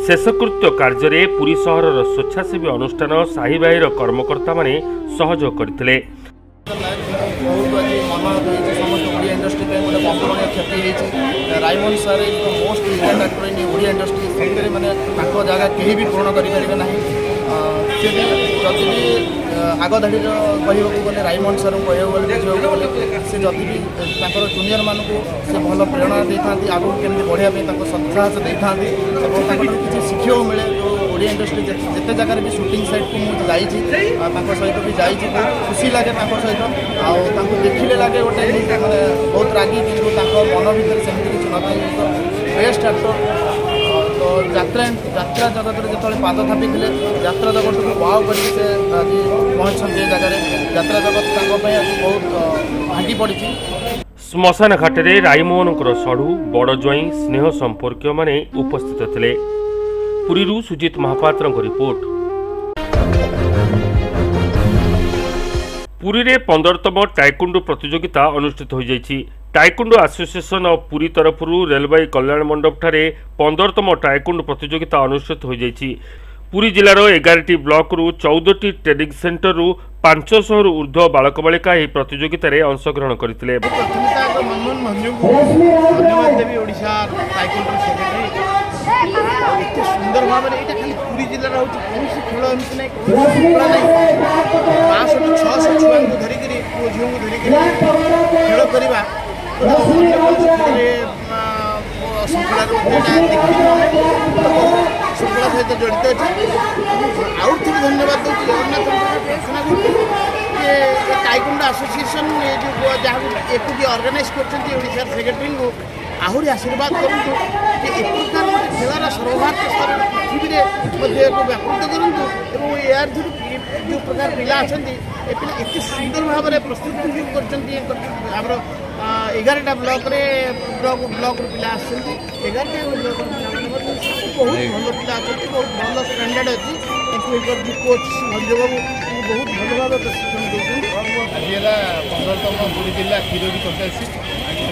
ଶେଷକୃତ୍ୟ କାର୍ଯ୍ୟରେ ପୁରୀ ସହରର ସ୍ୱେଚ୍ଛାସେବୀ ଅନୁଷ୍ଠାନ ସାହିବାହୀର କର୍ମକର୍ତ୍ତାମାନେ ସହଯୋଗ କରିଥିଲେ। ବହୁତ ଆଜି ମନ ଗୋଟେ ଅପୂରଣୀୟ କ୍ଷତି ହେଇଛି। Raymond sir is the most important actor in Odia industry ସେଥିରେ ମାନେ ତାଙ୍କ ଜାଗା କେହି ବି ପୂରଣ କରିପାରିବେ ନାହିଁ। ସେ ବି ଯଦି ବି ଆଗ ଧାଡ଼ିର କହିବାକୁ ଗଲେ ରାଇମଣ୍ଡ ସାର୍ଙ୍କୁ କହିବାକୁ ଗଲେ ବୁଝିବାକୁ ଗଲେ ସେ ଯଦି ବି ତାଙ୍କର ଜୁନିୟରମାନଙ୍କୁ ସେ ଭଲ ପ୍ରେରଣା ଦେଇଥାନ୍ତି ଆଗକୁ କେମିତି ବଢ଼ିବା ପାଇଁ ତାଙ୍କ ସତ୍ସାହସ ଦେଇଥାନ୍ତି ଏବଂ ତାଙ୍କଠାରୁ କିଛି ଶିଖିବାକୁ ମିଳେ ଯେଉଁ ଓଡ଼ିଆ ଇଣ୍ଡଷ୍ଟ୍ରି ଯେତେ ଜାଗାରେ ବି ସୁଟିଂ ସାଇଟ୍କୁ ମୁଁ ଯାଇଛି ଆଉ ତାଙ୍କ ସହିତ ବି ଯାଇଛି ବହୁତ ଖୁସି ଲାଗେ ତାଙ୍କ ସହିତ। ଆଉ ତାଙ୍କୁ ଦେଖିଲେ ଲାଗେ ଗୋଟେ ମାନେ ବହୁତ ରାଗି କିନ୍ତୁ ତାଙ୍କ ମନ ଭିତରେ ସେମିତି କିଛି ନଥାଏ ବେଷ୍ଟ ଆକ୍ଟର ତ ଯାତ୍ରା ଯାତ୍ରା ଜଗତରେ ଯେତେବେଳେ ପାଦ ଥାପିଥିଲେ ଯାତ୍ରା ଜଗତକୁ ୱାଓ କରିକି ସେ ଆଜି ପହଞ୍ଚିଛନ୍ତି ଏ ଜାଗାରେ। ଯାତ୍ରା ଜଗତ ତାଙ୍କ ପାଇଁ ଆଜି ବହୁତ ଭାଙ୍ଗି ପଡ଼ିଛି। ଶ୍ମଶାନ ଘାଟରେ ରାଇମୋହନଙ୍କର ଷଢ଼ୁ ବଡ଼ ଜ୍ୱାଇଁ ସ୍ନେହ ସମ୍ପର୍କୀୟମାନେ ଉପସ୍ଥିତ ଥିଲେ। ପୁରୀରୁ ସୁଜିତ ମହାପାତ୍ରଙ୍କ ରିପୋର୍ଟ ପୁରୀରେ ପନ୍ଦରତମ ଟାଇକୁଣ୍ଡୁ ପ୍ରତିଯୋଗିତା ଅନୁଷ୍ଠିତ ହୋଇଯାଇଛି ଟାଇକୁଣ୍ଡୁ ଆସୋସିଏସନ୍ ଅଫ୍ ପୁରୀ ତରଫରୁ ରେଲବାଇ କଲ୍ୟାଣ ମଣ୍ଡପଠାରେ ପନ୍ଦରତମ ଟାଇକୁଣ୍ଡୁ ପ୍ରତିଯୋଗିତା ଅନୁଷ୍ଠିତ ହୋଇଯାଇଛି ପୁରୀ ଜିଲ୍ଲାର ଏଗାରଟି ବ୍ଲକରୁ ଚଉଦଟି ଟ୍ରେନିଂ ସେଣ୍ଟରରୁ ପାଞ୍ଚଶହରୁ ଉର୍ଦ୍ଧ୍ୱ ବାଳକ ବାଳିକା ଏହି ପ୍ରତିଯୋଗିତାରେ ଅଂଶଗ୍ରହଣ କରିଥିଲେ ପ୍ରଥମତଃ ଆଗ ମନମୋହନ ଭଞ୍ଜଙ୍କୁ ଧନ୍ୟବାଦ ଦେବି ଓଡ଼ିଶା ସାଇକେଲର ସେକ୍ରେଟାରୀ ଆଉ ଏତେ ସୁନ୍ଦର ଭାବରେ ଏଇଟା ଖାଲି ପୁରୀ ଜିଲ୍ଲାର ହେଉଛି କୌଣସି ଖେଳ ଏମିତି ନାହିଁ କୌଣସି ଶୃଙ୍ଖଳା ନାହିଁ ପାଞ୍ଚଶହ ଛଅଶହ ଛୁଆଙ୍କୁ ଧରିକିରି ପୁଅ ଝିଅଙ୍କୁ ଧରିକିରି ଖେଳ କରିବା ଗୋଟେ ଅନ୍ୟ କୌଣସି ଖେଳରେ ଶୃଙ୍ଖଳାରେ ମଧ୍ୟ ଏଇଟା ଦେଖିନୁ ଆମେ ଶୃଙ୍ଖଳା ସହିତ ଜଡ଼ିତ ଅଛି ଆଉ ଥରେ ଧନ୍ୟବାଦ ଦେଉଛି ଜଗନ୍ନାଥଙ୍କୁ ପ୍ରାର୍ଥନା କରୁଛି ଯେ ଏ ଟାଇକୁଣ୍ଡ ଆସୋସିଏସନ୍ ଏ ଯେଉଁ ଯାହାକୁ ଏକୁଟି ଅର୍ଗାନାଇଜ୍ କରିଛନ୍ତି ଓଡ଼ିଶାର ସେକ୍ରେଟାରୀଙ୍କୁ ଖେଳର ସର୍ବଭାରତୀୟ ସ୍ତରରେ ପୃଥିବୀରେ ମଧ୍ୟ ଏହାକୁ ବ୍ୟାପୃତ କରନ୍ତୁ ଏବଂ ଏହାର ଧରୁ ଯେଉଁ ପ୍ରକାର ପିଲା ଅଛନ୍ତି ଏ ପିଲା ଏତେ ସୁନ୍ଦର ଭାବରେ ପ୍ରସ୍ତୁତି ଯେଉଁ କରିଛନ୍ତି ଆମର ଏଗାରଟା ବ୍ଲକରେ ବ୍ଲକ ବ୍ଲକରୁ ପିଲା ଆସିଛନ୍ତି ଏଗାରଟା ବ୍ଲକର ପିଲାମାନେ ମଧ୍ୟ ବହୁତ ଭଲ ପିଲା ଅଛନ୍ତି ବହୁତ ଭଲ ଷ୍ଟାଣ୍ଡାର୍ଡ ଅଛି କିନ୍ତୁ ଏଙ୍କର ଯେଉଁ କୋଚ୍ ଭଞ୍ଜବାବୁ ବହୁତ ଭଲ ଭାବେ ପ୍ରଶିକ୍ଷଣ ଦେଉଛନ୍ତି ଆଜି ହେଲା ପନ୍ଦରତମ ପୁରୀ ଜିଲ୍ଲା କ୍ଷୀରୋଗୀ ଚମ୍ପିଅନସିପ୍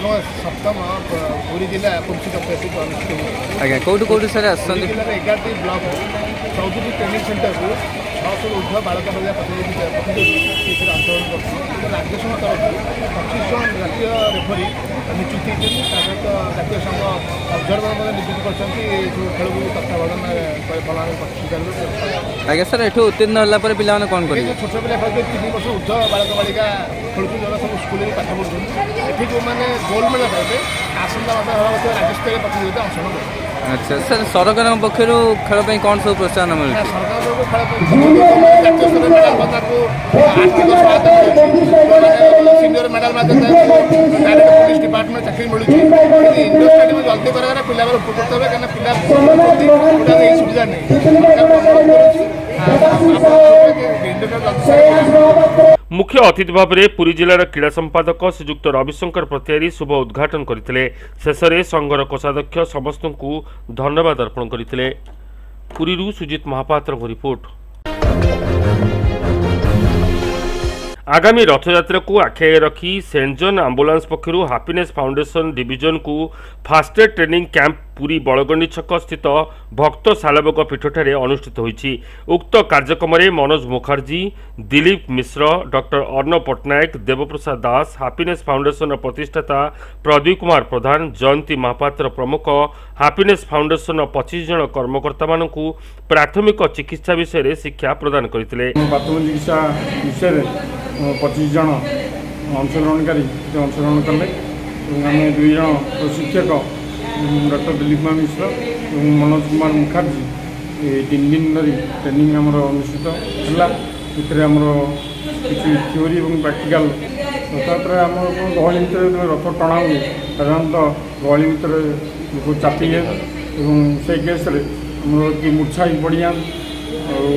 ଏବଂ ସପ୍ତମ ପୁରୀ ଜିଲ୍ଲା ପୁରୁଷ ଚମ୍ପିଅନସିପ୍ ଅନୁଷ୍ଠିତ ହେଉଛି ଆଜ୍ଞା କୋଉଠୁ କୋଉଠୁ ସାର୍ ଆସୁଛନ୍ତି ପୁରୀ ଜିଲ୍ଲାର ଏଗାରଟି ବ୍ଲକ ଚଉଦଟି ଟ୍ରେନିଂ ସେଣ୍ଟରକୁ ଛଅଶହ ଉର୍ଦ୍ଧ୍ୱ ବାଳକ ବାଳିକା ପ୍ରତିଯୋଗୀ ପ୍ରତିଯୋଗୀ ସେଥିରେ ଅଂଶଗ୍ରହଣ କରୁଛନ୍ତି ରାଜ୍ୟ ସଂଘ ତରଫରୁ ପଚିଶ ଜଣ ଜାତୀୟ ରେଫରୀ ନିଯୁକ୍ତି ହେଇଛନ୍ତି ତା ସହିତ ଜାତୀୟ ସଂଘ ଅବଜର୍ଭର ମଧ୍ୟ ନିଯୁକ୍ତି କରିଛନ୍ତି ଯେଉଁ ଖେଳକୁ ତତ୍ତ୍ୱାବଧାନ ଭଲ ଭାବେ ଆଜ୍ଞା ସାର୍ ଏଠୁ ଉତ୍ତୀର୍ଣ୍ଣ ହେଲା ପରେ ପିଲାମାନେ କ'ଣ ଏ କରିବେ ଯେଉଁ ଛୋଟ ପିଲା ଖେଳୁଛନ୍ତି ତିନି ବର୍ଷ ଉର୍ଦ୍ଧ୍ୱ ବାଳକ ବାଳିକା ଖେଳୁଛନ୍ତି ଯେଉଁଟା ସବୁ ସ୍କୁଲରେ ପାଠ ପଢ଼ୁଛନ୍ତି ଏଠି ଯେଉଁମାନେ ଗୋଲ୍ଡ ମେଡ଼ାଲ ପାଇବେ ଆସନ୍ତା ମାସ ହେଉଥିବା ରାଜ୍ୟସ୍ତରୀୟ ପ୍ରତିଯୋଗିତା ଅଂଶଗ୍ରହଣ କରିବେ ଆଚ୍ଛା ସାର୍ ସରକାରଙ୍କ ପକ୍ଷରୁ ଖେଳ ପାଇଁ କ'ଣ ସବୁ ପ୍ରୋତ୍ସାହନ ମିଳୁଛି ସରକାର ମୁଖ୍ୟ ଅତିଥି ଭାବରେ ପୁରୀ ଜିଲ୍ଲାର କ୍ରୀଡ଼ା ସମ୍ପାଦକ ଶ୍ରୀଯୁକ୍ତ ରବିଶଙ୍କର ପ୍ରତିହାରୀ ଶୁଭ ଉଦ୍ଘାଟନ କରିଥିଲେ ଶେଷରେ ସଂଘର କୋଷାଧ୍ୟକ୍ଷ ସମସ୍ତଙ୍କୁ ଧନ୍ୟବାଦ ଅର୍ପଣ କରିଥିଲେ पुरीरू सुजित महापात्र रिपोर्ट। आगामी रथयात्रा को आखाए रखी सेंट जन पक्ष हापिनेस फाउंडेशन डिविजन को first aid training camp Puri Balagandi ଛକ ସ୍ଥିତ ଭକ୍ତ ସାଲବକ ପୀଠଠାରେ ଅନୁଷ୍ଠିତ ହୋଇଛି। ଉକ୍ତ କାର୍ଯ୍ୟକ୍ରମରେ ମନୋଜ ମୁଖାର୍ଜୀ ଦିଲ୍ଲୀପ ମିଶ୍ର ଡକ୍ଟର ଅର୍ଣ୍ଣ ପଟ୍ଟନାୟକ ଦେବପ୍ରସାଦ ଦାସ ହାପିନେସ୍ ଫାଉଣ୍ଡେସନର ପ୍ରତିଷ୍ଠାତା ପ୍ରଦୀପ କୁମାର ପ୍ରଧାନ ଜୟନ୍ତୀ ମହାପାତ୍ର ପ୍ରମୁଖ ହାପିନେସ୍ ଫାଉଣ୍ଡେସନର ପଚିଶ ଜଣ କର୍ମକର୍ତ୍ତାମାନଙ୍କୁ ପ୍ରାଥମିକ ଚିକିତ୍ସା ବିଷୟରେ ଶିକ୍ଷା ପ୍ରଦାନ କରିଥିଲେ। ପ୍ରାଥମିକ ଚିକିତ୍ସା ବିଷୟରେ ପଚିଶ ଜଣ ଅଂଶଗ୍ରହଣକାରୀ ସେ ଅଂଶଗ୍ରହଣ କଲେ। ଏବଂ ଆମେ ଦୁଇ ଜଣ ପ୍ରଶିକ୍ଷକ ଡକ୍ଟର ଦିଲ୍ଲୀପ କୁମାର ମିଶ୍ର ଏବଂ ମନୋଜ କୁମାର ମୁଖାର୍ଜୀ ଏ ତିନି ଦିନ ଧରି ଟ୍ରେନିଂ ଆମର ଅନୁଷ୍ଠିତ ହେଲା ସେଥିରେ ଆମର କିଛି ଥିଓରି ଏବଂ ପ୍ରାକ୍ଟିକାଲ ରଥଯାତ୍ରାରେ ଆମର କ'ଣ ଗହଳି ଭିତରେ ଯେତେବେଳେ ରଥ ଟଣା ହୁଏ ସାଧାରଣତଃ ଗହଳି ଭିତରେ ଲୋକ ଚାପିଯାଏ ଏବଂ ସେଇ କେସ୍ରେ ଆମର କିଏ ମୂର୍ଚ୍ଛା ହେଇ ପଡ଼ିଯାଆନ୍ତି ଆଉ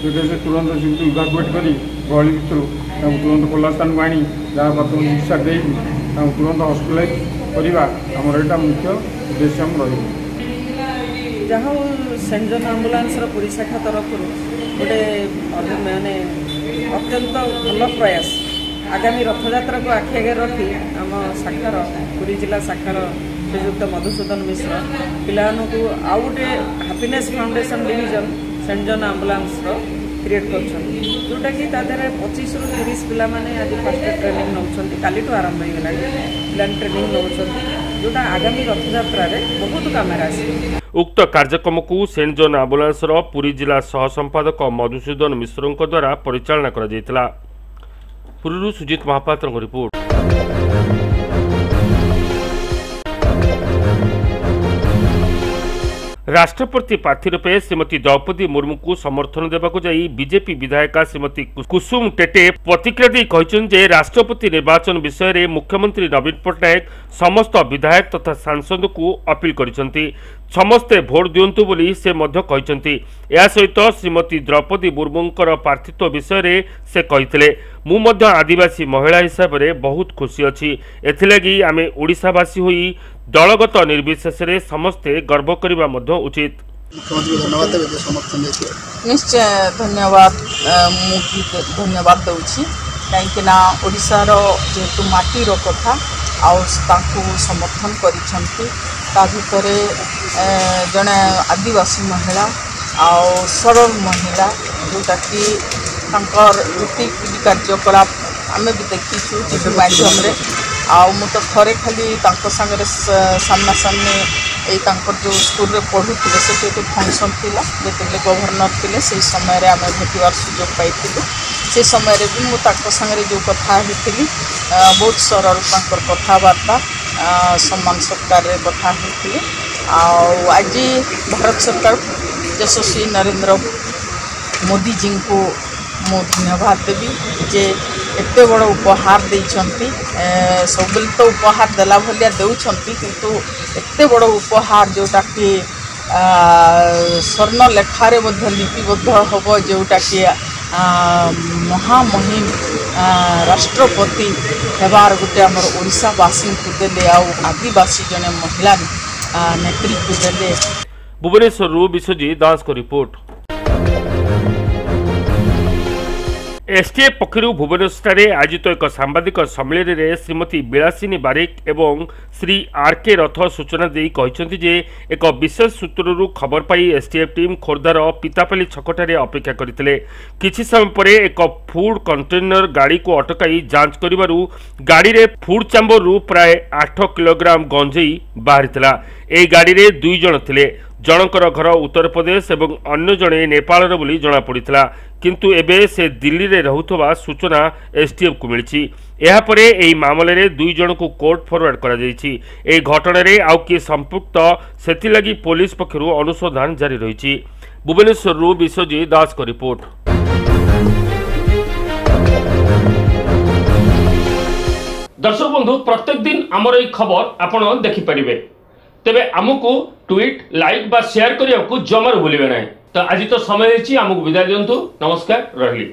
ସେଠି ସେ ତୁରନ୍ତ ସେମିତି ଇଭାକୁଏଟ୍ କରି ଗହଳି ଭିତରୁ ତାଙ୍କୁ ତୁରନ୍ତ ଖୋଲା ସ୍ଥାନକୁ ଆଣି ଯାହା ପ୍ରଥମ ଚିକିତ୍ସା ଦେଇକି ତାଙ୍କୁ ତୁରନ୍ତ ହସ୍ପିଟାଲାଇଜ୍ କରିବା ଆମର ଏଇଟା ମୁଖ୍ୟ ଉଦ୍ଦେଶ୍ୟ ଆମର ରହିବ। ଯାହା ହଉ ସେଣ୍ଟ ଜନ୍ ଆମ୍ବୁଲାନ୍ସର ପୁରୀ ଶାଖା ତରଫରୁ ଗୋଟେ ଅର୍ଗ- ମାନେ ଅତ୍ୟନ୍ତ ଭଲ ପ୍ରୟାସ। ଆଗାମୀ ରଥଯାତ୍ରାକୁ ଆଖି ଆଗରେ ରଖି ଆମ ଶାଖାର ପୁରୀ ଜିଲ୍ଲା ଶାଖାର ଶ୍ରୀଯୁକ୍ତ ମଧୁସୂଦନ ମିଶ୍ର ପିଲାମାନଙ୍କୁ ଆଉ ଗୋଟେ happiness foundation division saint John ଆମ୍ବୁଲାନ୍ସର କ୍ରିଏଟ୍ କରୁଛନ୍ତି। ଯେଉଁଟାକି ତା ଦେହରେ ପଚିଶରୁ ତିରିଶ ପିଲାମାନେ ଆଜି ଫାଷ୍ଟ ଟ୍ରେନିଂ ନେଉଛନ୍ତି। କାଲିଠୁ ଆରମ୍ଭ ହୋଇଗଲାଣି। ପିଲାମାନେ ଟ୍ରେନିଂ ନେଉଛନ୍ତି। ଯେଉଁଟା ଆଗାମୀ ରଥଯାତ୍ରାରେ ବହୁତ କାମରେ ଆସିବ। ଉକ୍ତ କାର୍ଯ୍ୟକ୍ରମକୁ ସେଣ୍ଟ ଜନ୍ ଆମ୍ବୁଲାନ୍ସର ପୁରୀ ଜିଲ୍ଲା ସହ ସମ୍ପାଦକ ମଧୁସୂଦନ ମିଶ୍ରଙ୍କ ଦ୍ୱାରା ପରିଚାଳନା କରାଯାଇଥିଲା। ପୁରୀରୁ ସୁଜିତ ମହାପାତ୍ରଙ୍କ ରିପୋର୍ଟ। ରାଷ୍ଟ୍ରପତି ପ୍ରାର୍ଥୀ ରୂପେ ଶ୍ରୀମତୀ ଦ୍ରୌପଦୀ ମୁର୍ମୁଙ୍କୁ ସମର୍ଥନ ଦେବାକୁ ଯାଇ ବିଜେପି ବିଧାୟିକା ଶ୍ରୀମତୀ କୁସୁମ ଟେଟେ ପ୍ରତିକ୍ରିୟା ଦେଇ କହିଛନ୍ତି ଯେ ରାଷ୍ଟ୍ରପତି ନିର୍ବାଚନ ବିଷୟରେ ମୁଖ୍ୟମନ୍ତ୍ରୀ ନବୀନ ପଟ୍ଟନାୟକ ସମସ୍ତ ବିଧାୟକ ତଥା ସାଂସଦଙ୍କୁ ଅପିଲ କରିଛନ୍ତି ସମସ୍ତେ ଭୋଟ ଦିଅନ୍ତୁ ବୋଲି ସେ ମଧ୍ୟ କହିଛନ୍ତି ଏହା ସହିତ ଶ୍ରୀମତୀ ଦ୍ରୌପଦୀ ମୁର୍ମୁଙ୍କର ପ୍ରାର୍ଥିତ୍ୱ ବିଷୟରେ ସେ କହିଥିଲେ ମୁଁ ମଧ୍ୟ ଆଦିବାସୀ ମହିଳା ହିସାବରେ ବହୁତ ଖୁସି ଅଛି। ଏଥିଲାଗି ଆମେ ଓଡ଼ିଶାବାସୀ ହୋଇ ଦଳଗତ ନିର୍ବିଶେଷରେ ସମସ୍ତେ ଗର୍ବ କରିବା ମଧ୍ୟ ଉଚିତ। ମୁଖ୍ୟମନ୍ତ୍ରୀ ଧନ୍ୟବାଦ ଦେବେ ଯେ ସମର୍ଥନ ଦେଇଥିବେ। ନିଶ୍ଚୟ ଧନ୍ୟବାଦ। ମୁଁ ଧନ୍ୟବାଦ ଦେଉଛି। କାହିଁକିନା ଓଡ଼ିଶାର ଯେହେତୁ ମାଟିର କଥା ଆଉ ତାଙ୍କୁ ସମର୍ଥନ କରିଛନ୍ତି। ତା ଭିତରେ ଜଣେ ଆଦିବାସୀ ମହିଳା ଆଉ ସରଳ ମହିଳା ଯେଉଁଟାକି ତାଙ୍କର ଯେତିକି ବି କାର୍ଯ୍ୟକଳାପ ଆମେ ବି ଦେଖିଛୁ ଟି ଭି ମାଧ୍ୟମରେ। ଆଉ ମୁଁ ତ ଥରେ ଖାଲି ତାଙ୍କ ସାଙ୍ଗରେ ସ- ସାମ୍ନାସାମ୍ନି ଏଇ ତାଙ୍କର ଯେଉଁ ସ୍କୁଲରେ ପଢ଼ୁଥିଲେ ସେଠି ଗୋଟେ ଫଙ୍କସନ୍ ଥିଲା ଯେତେବେଳେ ଗଭର୍ଣ୍ଣର ଥିଲେ ସେଇ ସମୟରେ ଆମେ ଭେଟିବାର ସୁଯୋଗ ପାଇଥିଲୁ। ସେ ସମୟରେ ବି ମୁଁ ତାଙ୍କ ସାଙ୍ଗରେ ଯେଉଁ କଥା ହେଇଥିଲି ଆ, ବହୁତ ସରଳ ତାଙ୍କର କଥାବାର୍ତ୍ତା ଆ, ସମାନ ସରକାରରେ କଥା ହେଇଥିଲି। ଆଉ ଆଜି ଭାରତ ସରକାର ଯଶସ୍ୱୀ ନରେନ୍ଦ୍ର ମୋଦିଜୀଙ୍କୁ ମୁଁ ଧନ୍ୟବାଦ ଦେବି ଯେ ଏତେ ବଡ଼ ଉପହାର ଦେଇଛନ୍ତି। ଏ, ସବୁବେଳେ ତ ଉପହାର ଦେଲା ଭଳିଆ ଦେଉଛନ୍ତି କିନ୍ତୁ ଏତେ ବଡ଼ ଉପହାର ଯେଉଁଟାକି ଆ, ସ୍ୱର୍ଣ୍ଣ ଲେଖାରେ ମଧ୍ୟ ଲିପିବଦ୍ଧ ହେବ ଯେଉଁଟାକି ଆ, ମହାମହିମ ଆ, ରାଷ୍ଟ୍ରପତି ହେବାର ଗୋଟେ ଆମର ଓଡ଼ିଶାବାସୀଙ୍କୁ ଦେଲେ ଆଉ ଆଦିବାସୀ ଜଣେ ମହିଳା ଆ, ନେତ୍ରୀକୁ ଦେଲେ। ଭୁବନେଶ୍ୱରରୁ ବିଶ୍ୱଜିତ ଦାସଙ୍କ ରିପୋର୍ଟ। ଏସ୍ଟିଏଫ୍ ପକ୍ଷରୁ ଭୁବନେଶ୍ୱରଠାରେ ଆୟୋଜିତ ଏକ ସାମ୍ବାଦିକ ସମ୍ମିଳନୀରେ ଶ୍ରୀମତୀ ବିଳାସିନୀ ବାରିକ ଏବଂ ଶ୍ରୀ ଆର୍ କେ ରଥ ସୂଚନା ଦେଇ କହିଛନ୍ତି ଯେ ଏକ ବିଶେଷ ସୂତ୍ରରୁ ଖବର ପାଇ ଏସ୍ଟିଏଫ୍ ଟିମ୍ ଖୋର୍ଦ୍ଧାର ପିତାପାଲି ଛକଠାରେ ଅପେକ୍ଷା କରିଥିଲେ। କିଛି ସମୟ ପରେ ଏକ ଫୁଡ୍ କଣ୍ଟେନର ଗାଡ଼ିକୁ ଅଟକାଇ ଯାଞ୍ଚ କରିବାରୁ ଗାଡ଼ିରେ ଫୁଡ୍ ଚାମ୍ବରରୁ ପ୍ରାୟ ଆଠ କିଲୋଗ୍ରାମ ଗଞ୍ଜେଇ ବାହାରିଥିଲା। ଏହି ଗାଡ଼ିରେ ଦୁଇ ଜଣ ଥିଲେ। ଜଣଙ୍କର ଘର ଉତ୍ତରପ୍ରଦେଶ ଏବଂ ଅନ୍ୟ ଜଣେ ନେପାଳର ବୋଲି ଜଣାପଡ଼ିଥିଲା। କିନ୍ତୁ ଏବେ ସେ ଦିଲ୍ଲୀରେ ରହୁଥିବା ସୂଚନା ଏସ୍ଟିଏଫ୍କୁ ମିଳିଛି ଏହାପରେ ଏହି ମାମଲାରେ ଦୁଇ ଜଣଙ୍କୁ କୋର୍ଟ ଫରୱାର୍ଡ କରାଯାଇଛି ଏହି ଘଟଣାରେ ଆଉ କିଏ ସମ୍ପୃକ୍ତ ସେଥିଲାଗି ପୋଲିସ ପକ୍ଷରୁ ଅନୁସନ୍ଧାନ ଜାରି ରହିଛି ଭୁବନେଶ୍ୱରରୁ ବିଶ୍ୱଜିତ ଦାସଙ୍କ ରିପୋର୍ଟ ଦର୍ଶକ ବନ୍ଧୁ ପ୍ରତ୍ୟେକ ଦିନ ଆମର ଏହି ଖବର ଆପଣ ଦେଖିପାରିବେ ତେବେ ଆମକୁ ଟ୍ୱିଟ୍ ଲାଇକ୍ ବା ସେୟାର କରିବାକୁ ଜମାରୁ ଭୁଲିବେ ନାହିଁ। ତ ଆଜି ତ ସମୟ ହେଇଛି ଆମକୁ ବିଦାୟ ଦିଅନ୍ତୁ। ନମସ୍କାର ରହିଲି।